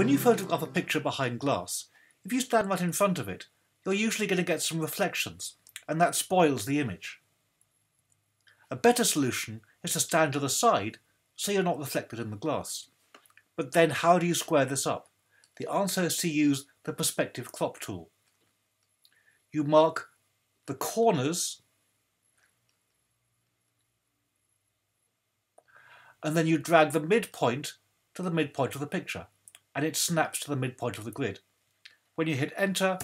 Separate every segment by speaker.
Speaker 1: When you photograph a picture behind glass, if you stand right in front of it, you're usually going to get some reflections, and that spoils the image. A better solution is to stand to the side so you're not reflected in the glass. But then how do you square this up? The answer is to use the perspective crop tool. You mark the corners and then you drag the midpoint to the midpoint of the picture and it snaps to the midpoint of the grid. When you hit enter,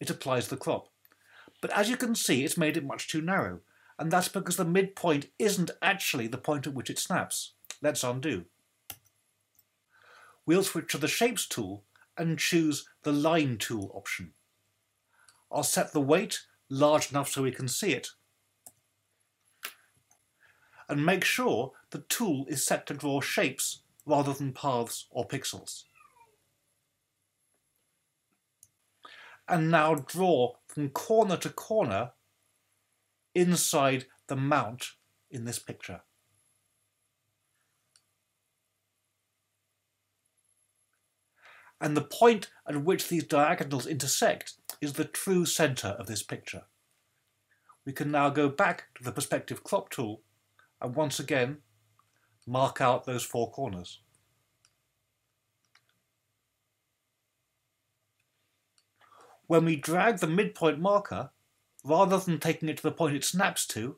Speaker 1: it applies the crop. But as you can see, it's made it much too narrow, and that's because the midpoint isn't actually the point at which it snaps. Let's undo. We'll switch to the Shapes tool and choose the Line tool option. I'll set the weight large enough so we can see it, and make sure the tool is set to draw shapes rather than paths or pixels. And now draw from corner to corner inside the mount in this picture. And the point at which these diagonals intersect is the true centre of this picture. We can now go back to the perspective crop tool and once again mark out those four corners. When we drag the midpoint marker, rather than taking it to the point it snaps to,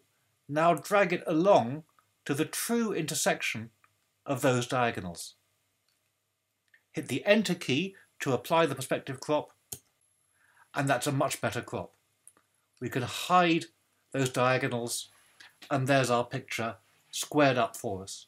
Speaker 1: now drag it along to the true intersection of those diagonals. Hit the Enter key to apply the perspective crop, and that's a much better crop. We can hide those diagonals, and there's our picture squared up for us.